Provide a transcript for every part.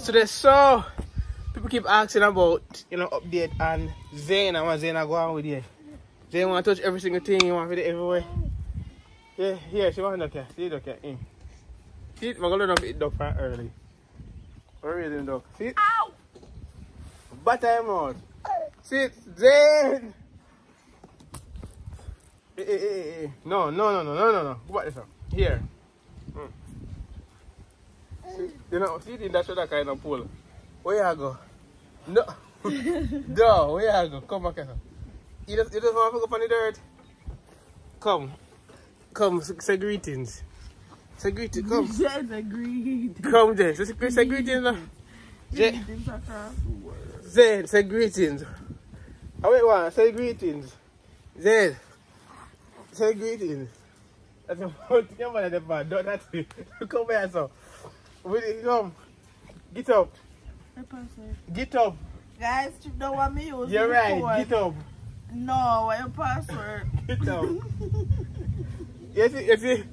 guys, today so people keep asking about you know update and Zane. I want Zane to go on with you. Zane want to touch every single thing. You want to it everywhere. Yeah, yeah, she want to okay. See it okay. In. See it, I'm gonna eat dog from early. Where is the dog? See it? Ow! Butter him out. See it, Zane. Eh, eh, eh, eh. No, no, no, no, no, no, no. Go back this one. Here. You know, see that shoulder kind of pull. Where you go? No. no, where you go? Come back here. You just, you just want to go on the dirt? Come. Come, say, greetings. Say greetings, come. Jen agreed. Come, Jay. Say, say, greetings. now. Greetings across the world. Zed, say greetings. Oh, wait, one. Say greetings. Zed. Say greetings. That's your at. Don't that Come here, so. With it, come. Get up. Get up. Guys, you don't want me use You're right. Get up. No, your password? Get up. yes, yes.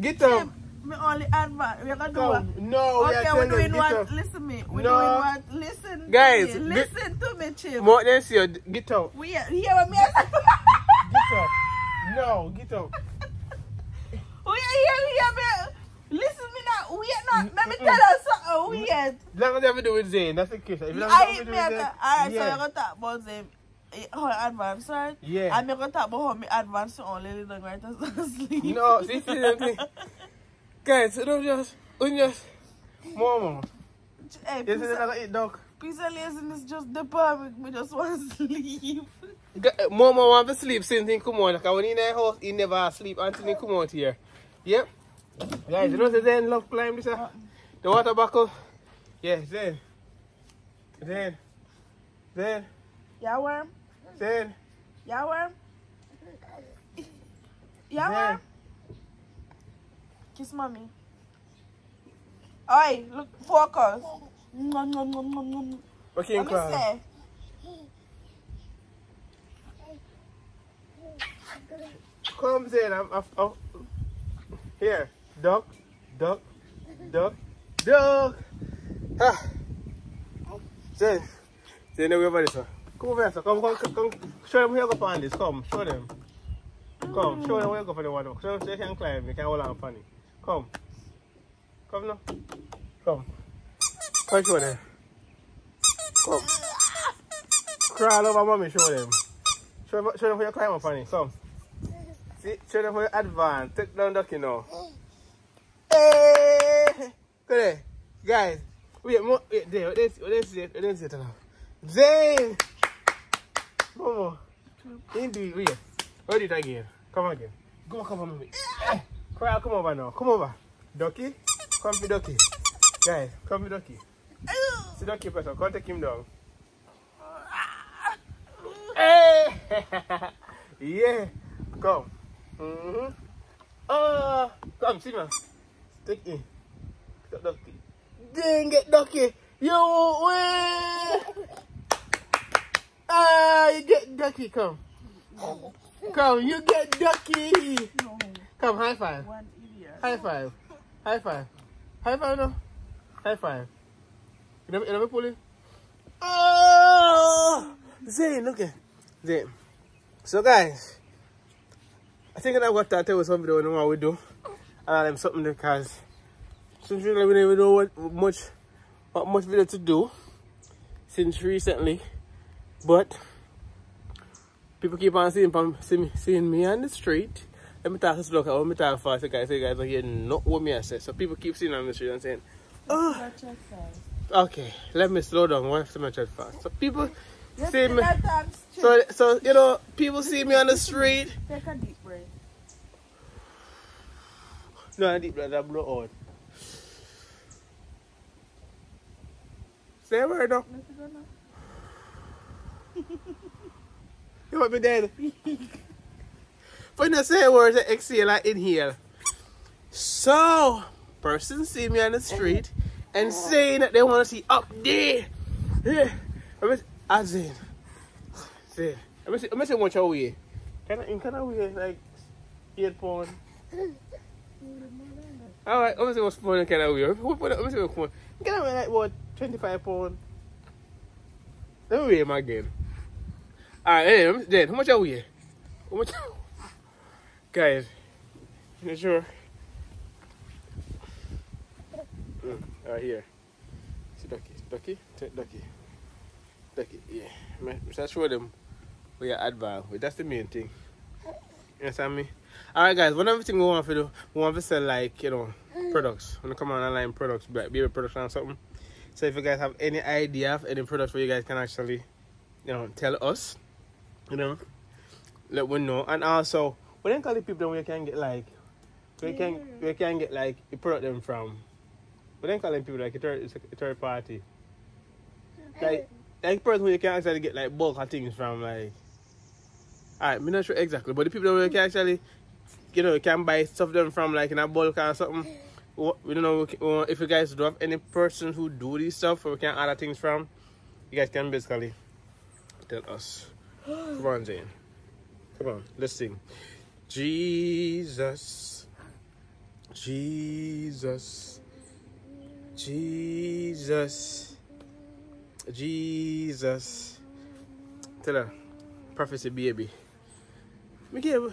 Get up. me only advance. We're gonna do what? No, we are Okay, telling we're doing what? up. Listen me. We're No. doing what? Listen Guys, to me. Listen to me, Chip. More than see you. Get up. We hear what me say. Get up. No, get up. We hear, hear me. Listen me now. We are not. Mm, let me tell us something weird. Mm. Long as you have to do with Zane, that's the case. If you don't I have to do me with at Zane, the, alright, so you're gonna talk about them. eh, How advance, right? Yeah. I'm gonna talk about how me advance to only little right as asleep. No, see, see the thing. Guys, don't just, you just, Momo, Hey, see of, that eat dog? piece of laziness just the permit. Me just eh, want to sleep. Gu- Momo want to sleep since he come out. Because when he in the house, he never sleep until he come out here. Yep. Guys, you know the Zen love climb this? uh, The water buckle? Yeah, Zen. Zen. Zen. Yeah, worm? Zen. Yeah, worm? Yeah, worm? Kiss mommy. Oi, look, focus. Nom, nom, nom, nom, nom. Okay, Let me say. Come, Zen. I'm, I'm, I'm, here. Duck. Duck. Duck. Duck. Ah. Zen. Zen, now we're over this one. Come over here, sir. Come, come, come. Show them where you go on this. Come, show them. Come, show them where you go for the water. Show them so you can climb. You can hold on on it. Come. Come now. Come. Come show them. Come. Crawl over mommy, show them. Show them, show them where you climb up on it. Come. See, show them where you advance. Take down ducky now. Go there. Guys. Wait, mo wait, there. Let's, let's see it. Let's see it now. Zane! Momo. Indeed, wait. Hold it again. Come again. Go, come on, mommy. Crawl, come over now. Come over. Ducky. Come for Ducky. Guys, come for Ducky. See Ducky person. Come take him down. Hey! yeah. Come. Mm-hmm. Oh, come, see me. Take in. Get Ducky. Dang, get Ducky. Yo, way. Ah, you get Ducky. Come. Come, you get Ducky. No, Come, high five. one idiot. High five. High five. High five no. High five. You never, you never pull it? Oh! Zane, look at Zane. So guys, I think I've got to tell you something we know what we do. And I'm something because since we don't even know what much what much video to do since recently. But people keep on seeing, me, seeing me on the street. Let me talk to look at me talk fast, so guys, so you guys don't hear not what me I say. So people keep seeing on the street and saying, Oh, Touch your side. okay, let me slow down. Why have to chat fast? So people Just see me. So, so you know, people see me on the street. take a deep breath. No, I deep blood, I blow out. Say a word now. Let it go now. You want me dead? but you say words that exhale and inhale. So, person see me on the street and saying that they want to see up there. Yeah. I mean, as in, say, I mean, I mean, say watch away. Can I, can I wear like earphone? Alright, I'm gonna say what's fun can I wear. Let me see what's fun. Get them like what 25 pound. Let me weigh him again. Alright, anyway, then how much are we? How much? Guys, you not sure? Mm, right here. See ducky, ducky, take ducky, ducky. Yeah, me start show them we are advanced. That's the main thing. You understand me? Alright guys, one of the things we want to do, we want to sell like, you know, products. When we come on online products, like baby products and something. So if you guys have any idea of any products where you guys can actually, you know, tell us, you know, let we know. And also, we then call the people where you can get like, we can, you can get like, you product them from. We then call them people like a third, it's a third party. Like, like person where you can actually get like bulk of things from like, alright, I'm not sure exactly, but the people where you can actually, you know, you can buy stuff them from like in a bulk or something. We don't know if you guys do have any person who do this stuff where we can order things from. You guys can basically tell us. Come on, Jane. Come on, let's sing. Jesus, Jesus, Jesus, Jesus. Tell her, prophecy baby. We can't,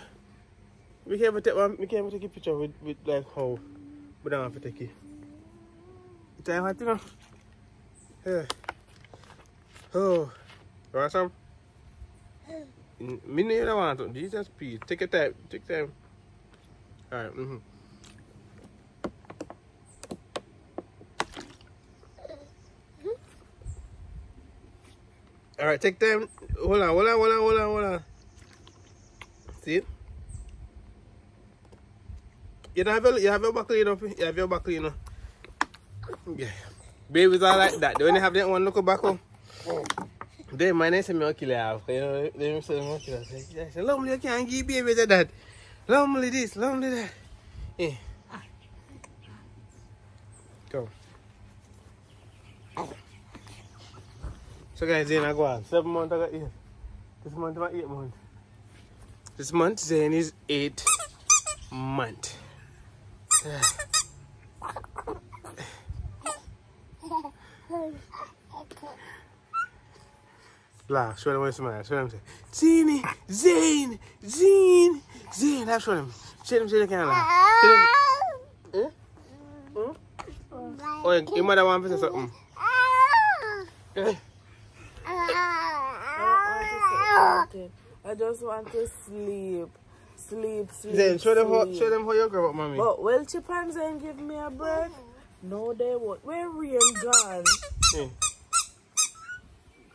we can't take one, we can't take a picture with, with like how we don't have to take it. Time what you know? Yeah. Oh, you want some? Mm, Me neither want to. Jesus, please. Take your time. Take time. Alright, mm-hmm. Alright, take time. Hold on, hold on, hold on, hold on, hold on. See? You don't have your, you have your buckle, you know? You have your buckle, you know? Yeah. Babies are like that. They only have that one look back home. They my name is me kill have. You know, they say kill. I say, "Lovely, you can't give babies that. Lovely this, lovely that." Eh. Go. So guys, then I go on. Seven months I got eight. This month got eight months. This month Zane is eight month. Laugh, show them what smile. Show them say, Zane, Zane, Zane, Zane. Laugh, show them. Show them, show them. Show them. Eh? Hmm? Oh, your- mother want to say? I just want to sleep. Sleep, sleep. Zane, show them how, show them how you grow up, mommy. But will chimpanzee give me a break? No, they won't. Where Rian gone? Eh.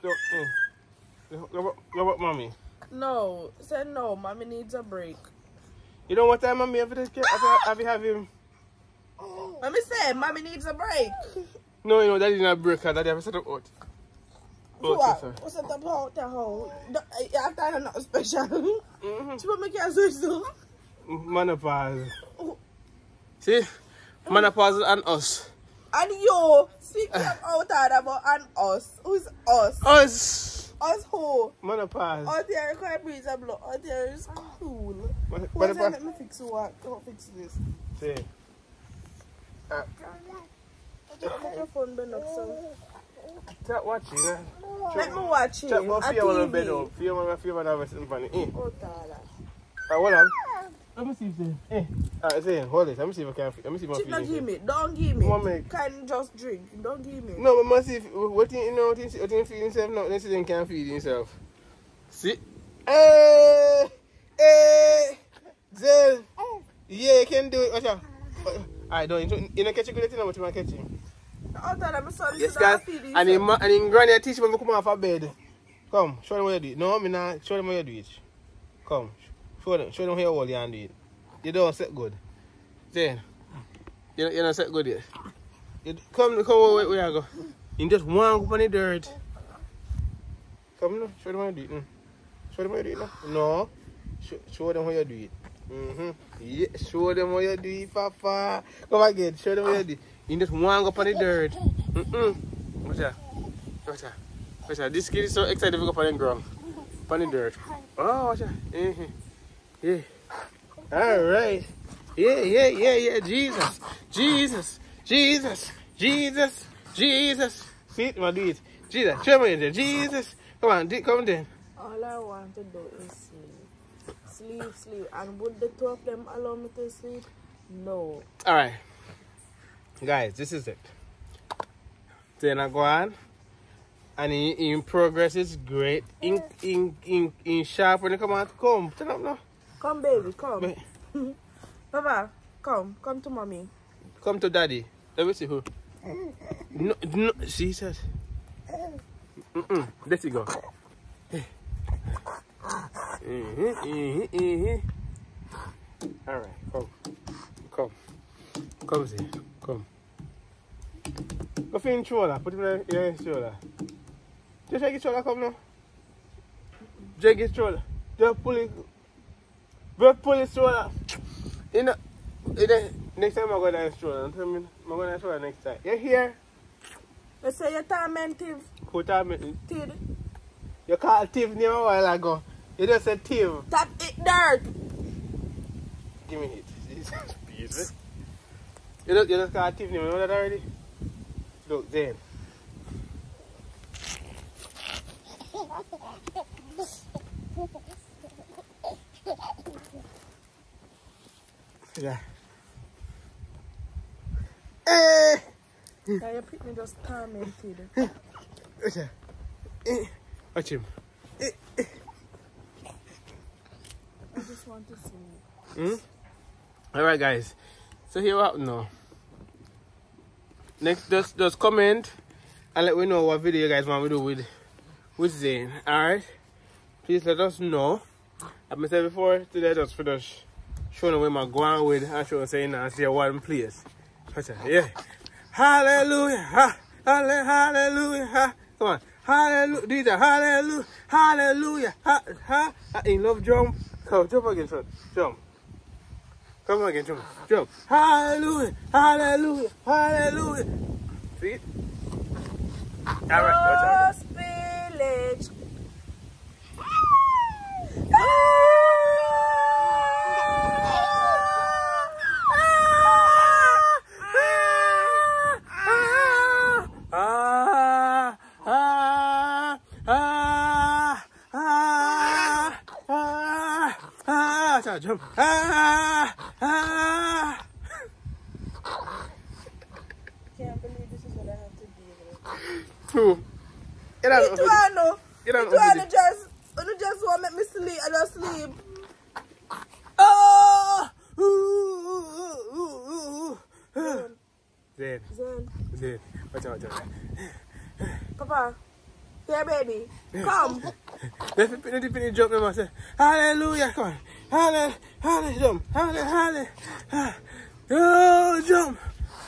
Go, eh. Go up, mommy. No, say no. Mommy needs a break. You know what time mommy have to take have you, have you have him? Mommy say mommy needs a break. No, you know, that is not break, that they have to set up out. Oh, what? sorry. What's at the pot? The whole. After I'm not special. Mm-hmm. She want me to say so. Menopause. See? Menopause and us. And you, speaking of outside about and us. Who's us? Us! Us who? Menopause. Out there, you can't breathe a blood. Out there is cool. Men- What's that? Let me fix what? Don't fix this. See? Uh, Just put your phone bend up so. stop watching, eh? Let me watch it. Stop, go A fear one of bed TV. up. Fear one of fear one of us in front of you. Oh, Tala. Uh, hold on. Let me see if they... Eh. Alright, say, hold it. Let me see if I can... Let me see if I Chip, feel don't give me. Don't give me. Mama. Can just drink. Don't give me. No, but must see if, what you, you know, what you, what you feed himself now, then he can't feed himself. See? Hey! Hey! Zel! Yeah, you can do it. Watch out. Alright, don't, you you know catch a good thing, but you want to catch him. Oh, Tala, my son Yes, guys. And in, and in granny teach me to come off of bed. Come, show them how you do it. No, me not. Show them how you do it. Come, show them. Show them how you hold your hand do it. You don't set good. Then, you you don't set good yet. You, come, come where, where I go. You just one up on the dirt. Come now, show them how you do it. mm. Show them how you do it now. No, show, show them how you do it. Mm-hmm. Yeah, show them how you do it, Papa. Come again, show them how you do it. You just one up on the dirt. Mm-mm. What's that? What's that? What's that? This kid is so excited to go up on the ground. On the dirt. Oh, what's that? Mhm. Yeah. All right. Yeah, yeah, yeah, yeah. Jesus. Jesus. Jesus. Jesus. Jesus. See it, do it. Jesus. Show me there. Jesus. Come on, come then. All I want to do is sleep. Sleep, sleep. And would the two of them allow me to sleep? No. All right, guys, this is it. Then I go on, and in, in progress is great. In in in in sharp when you come out, come. Turn up now. Come, baby, come. Papa, come. Come to mommy. Come to daddy. Let me see who. No, no, Jesus. Mm-mm. There you go. Mhm, mhm, mhm. All right, come, come, come, see. Go for your shoulder. Put it on your shoulder. Just take your shoulder, come now. Drag your shoulder. Just pull it. Just pull his shoulder. You know, you know, next time I go down shoulder. I'm going to shoulder next time. You here? Let's say you're tormentive. Put on. Tid. You called Tiv name a while ago. You just said Tiv. Tap it dirt. Give me it. Jesus, Jesus. You just, you just called Tiv name. You know that already? Look, then. Yeah. Eh. Now your picnic just tormented. Okay. Eh. Watch him. I just want to sleep. Hmm? Alright guys. So here what now. Next just just comment and let me know what video you guys want me to do with with Zane. Alright? Please let us know. I've been said before today just finish showing where my going with and showing saying I see a one place. Yeah. Hallelujah. Ha, halle- hallelujah. Ha. Come on. Hallelujah. Do that. Hallelujah. Hallelujah. Ha, ha. ha. In love jump. Come, jump again, son. Jump. Come on again, jump. Jump. Hallelujah. Hallelujah. Hallelujah. See it? All right. Watch out. Village. Ah, ah, ah, ah, ah, ah, ah, jump. Ah, ah. Can't believe this is what I have to deal with. Out It of wanna, Get out it wanna of just, it just want make me sleep. I just sleep. Oh! Ooh, ooh, ooh, ooh, ooh. Zed, Zen, Zed. Watch out, watch out. Papa, here, baby, come. Let's put the jump them and say, Hallelujah, come on. Hallelujah, hallelujah, jump. Hallelujah, hallelujah. Oh, jump.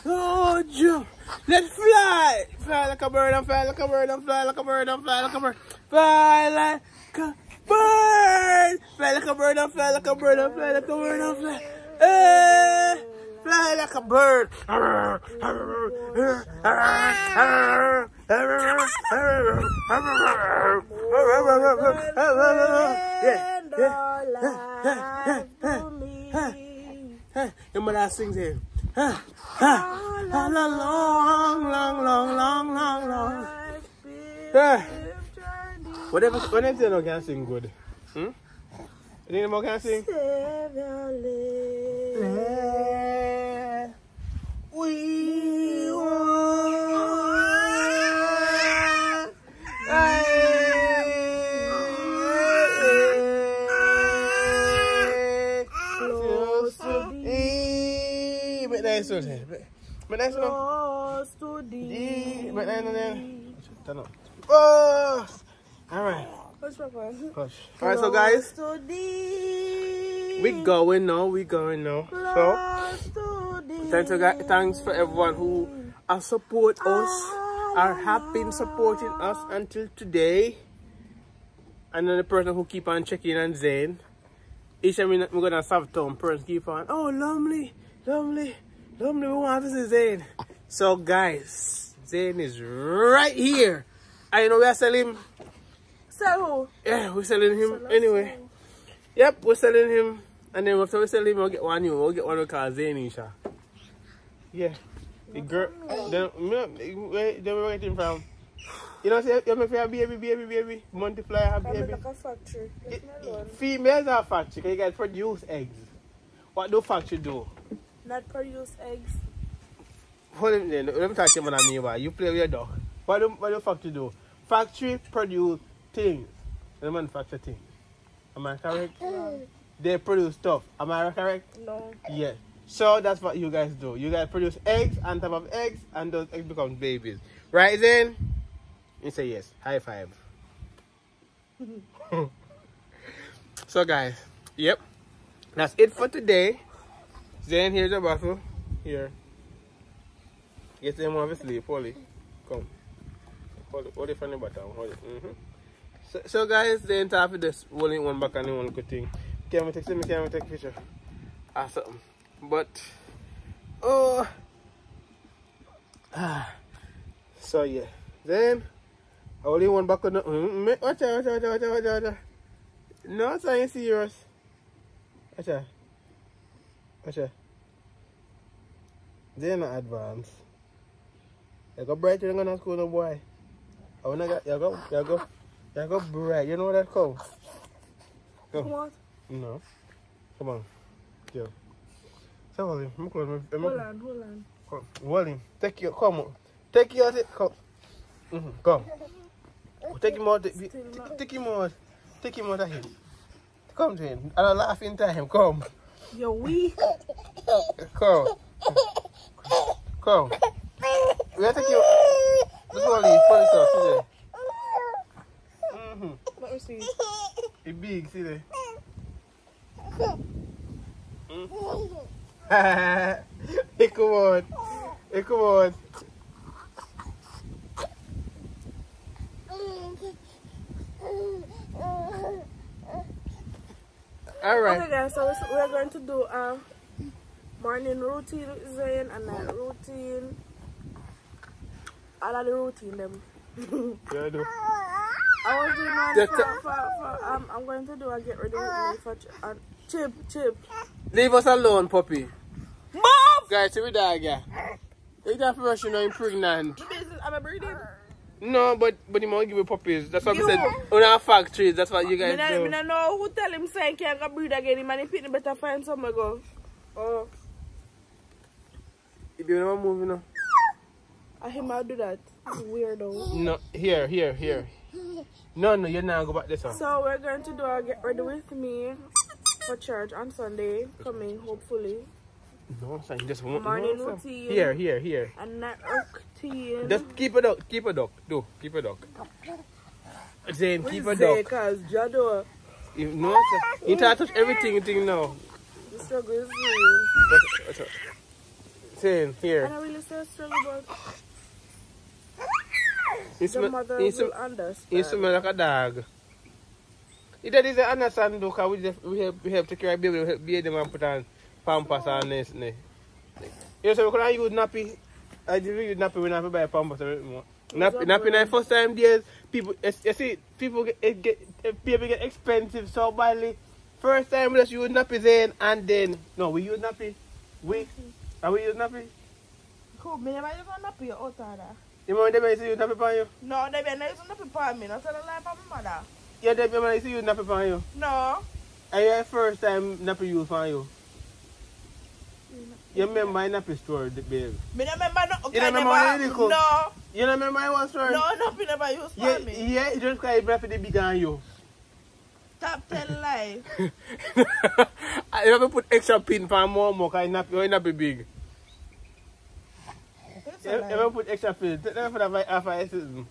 Oh, jump. Let's fly. Fly like a bird and fly like a bird and fly like a bird and fly like a bird. Fly like a bird. Fly like a bird and fly like a bird and fly like a bird and fly. Eh, fly like a bird. Yeah, And all life to your mother sings it. Ha, ha, ha, la, long, long, long, long, long. Yeah. Whatever, whenever you know can sing good. Hmm? The more can sing? Lives. We want. Close to thee. But that's what But that's what Close to Di, thee. but then, then, turn up. Oh, all right. Hush, Papa. Hush. All right, so guys, to thee. we going now. We going now. So, Close to thee. thanks, to, guy- thanks for everyone who uh, support us, are happy in supporting us until today. And then the person who keep on checking on Zane. Each time we we go down Southtown, person keep on, oh, lovely, lovely, we want to see Zane. So, guys, Zane is right here. I know we are selling, So yeah, we're selling him who? anyway. Yep, we're selling him. And then after we sell him, we'll get one new. We'll get one we call Zane Isha. Yeah. The girl, then, where they were waiting from. You know, say, you may have baby, baby, baby, multiply, have I'm baby. like a factory. Me. Females are factory, because you guys produce eggs. What do factory do? Not produce eggs. Hold on, then. Let me talk to you, man. Me, why? You play with your dog. What do, what do factory do? Factory produce things. They manufacture things. Am I correct? They produce stuff. Am I correct? No. Yes. So that's what you guys do. You guys produce eggs on top of eggs, and those eggs become babies. Right, then? You say yes. High five. so, guys, yep. That's it for today. Then here's the bottle. Here. Get them off his sleep, Polly. Come. Hold it, hold it from the bottom. Hold it. Mm-hmm. So, so, guys, then top of this, rolling one back and one good thing. Can we take, me, can we take picture? Something. But, oh. Ah. So, yeah. Then, only one back on the. Mm, mm, watch out, watch out, watch out, watch out, watch out. No, it's not serious. Watch out. Out. They're not advanced. You go bright, you're gonna school, no boy. I wanna go, you go, you go, you go bright. You know what that called? Go. Come on. No. Come on. Yo. So, Wally, I'm going to Hold on, hold on. Come. Wally, take your, come on. Take your, come. Mm-hmm. Come. Take him out, take, Still not. take him out. Take him out of him. Come to him. I don't laugh in time. Come. You're weak. Come. Come. We gotta take you. This Wally, funny stuff, see there. Mm-hmm. Let me see. It's big, see there. Mm. hey, come on. Hey, come on. All right. Okay, guys, so we're- we're going to do a morning routine Zane and night routine. All of the routine, them. Yeah, do. I was doing one for, for, for, um, I'm going to do a get ready with me for ch- uh, chip, chip. Leave us alone, puppy. Move! Guys, see we dog, yeah. You don't rush, you know, you're pregnant. I'm a breeding. No, but but you might give you puppies. That's what You. I said. On our factories, that's what you Me guys not, do. me not know who tell him say he can't go breed again. He man, he pick better find somewhere go. Oh, If You do not move, you know. I him out do that. Weirdo. No, here, here, here. No, no, you're not go back this one. So we're going to do a get ready with me for church on Sunday, coming hopefully. No, son, just one. Morning no, son. routine. Here, here, here. And night routine. Just keep it up, keep it up. Do, keep it up. Zane, keep you it say, up. Cause Jado, You no, sir. You touch everything, thing now. the struggle is real. What's- up? Zane, And here. I really say struggle, but the smell, mother you, will understand. smell like a dog. It doesn't understand uh, though, we, just, we help, we help take care of baby, we help bathe them and put on pampers and this. You know, so we can use nappy. I just use nappy when I have to buy pampers and everything. Nappy, nappy, na first time days, people, you you see, people get, it get, eh, people get expensive so badly. First time we just use nappy then, and then, no, we use nappy. We, and we use nappy. Cool, me never use nappy of that. You remember them used to use nappy on you? No, they be not using nappy for me. Not tell the lie about my mother. Yeah, them remember used to use nappy on you. No. And your first time nappy use on you. You remember in the story, babe? Me don't remember no. You don't remember when you cook? No. You don't remember in one story? No, no, you never use for yeah, me. Yeah, you just cry breath the big on you. Stop telling lie. Ah, I never put extra pin for more more because it not be big. You have to put extra pin. Take them for the half a season.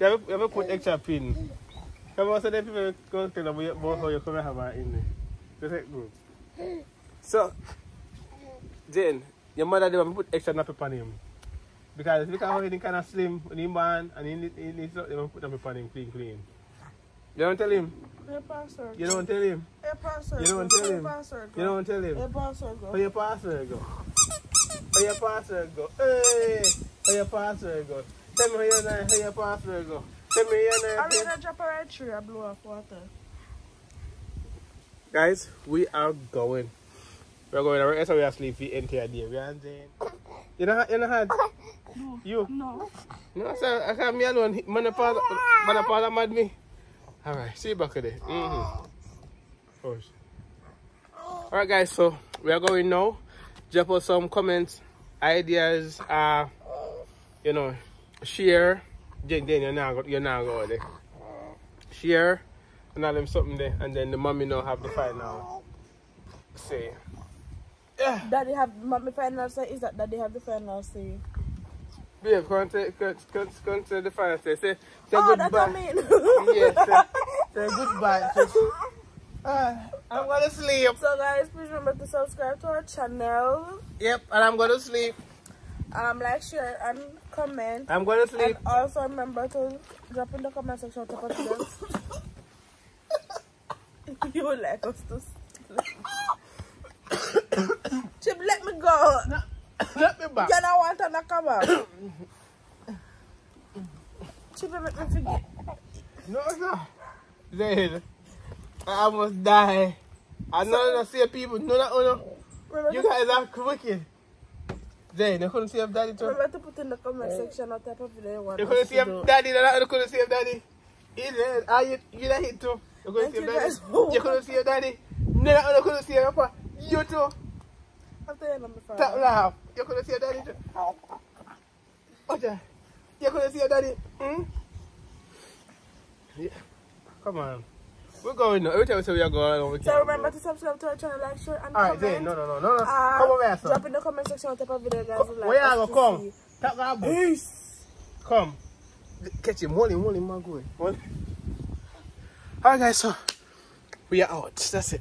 You have to put extra pin. Come on, so then people go tell them about how you come and have her in there. Just like, so, Jane, your mother did not put extra nappy on him. Because look at how he kind of slim when he born and he need, he needs to they put nappy on him clean, clean. You don't tell him. Hey, pastor. You don't tell him. Hey, pastor. You don't tell him. Hey, pastor. You don't tell him. Hey, pastor. How Go. Oh, your password go? How your password go? Hey! How your password go? Tell me how your name, your password go. Tell me your I'm gonna drop a red tree. I blow off water. Guys, we are going. We're going. That's how we are the entire day. We are saying. You know, you know, had No. you. No. No, sir, I can't me alone. Man, a part, man, a of mad me. All right, see you back there. Mm-hmm. All right, guys. So we are going now. Drop us some comments, ideas. Uh, you know, share. Then, then you're not, you're not going there. Share, and all them something there, and then the mommy now have the final say. Yeah. Daddy have mommy final say is that daddy have the final say. Babe, to, come, come, come to the final say. Say, say oh, that's goodbye. what I mean. yes, say, say goodbye. Say, uh, I'm gonna sleep. So guys, please remember to subscribe to our channel. Yep, and I'm gonna sleep. Um, like, share, and comment. I'm gonna And sleep. also remember to drop in the comment section type of videos you would like us to sleep. Me go. Let me back. You don't want to come out. Chip, let me forget. No, no. Zaid, I almost die. I know that see people. No, no, no. Remember, You guys are wicked. Zaid, you couldn't see if daddy too. remember to put in the comment section what type of video you want You couldn't see if daddy. No, no, you couldn't see if daddy. He did. Ah, you, you that hit too. You couldn't see if daddy. You couldn't see your daddy. No, no, you couldn't see your papa. You too. After your number five. Stop laugh. You couldn't see your daddy too. Okay. You couldn't see your daddy. Hmm? Yeah. Come on. We're going now. Every time we say we are going, we So can't remember go. to subscribe to our channel, like, share, and Alright, comment. Zane, no, no, no, no, no. Uh, come over here, Drop in the comment section what type of video guys like Where us you go? Come. Tap that boy. Peace. Come. Catch him. Hold him, hold him, man. Go away. Hold him. Alright, guys, so we are out. That's it.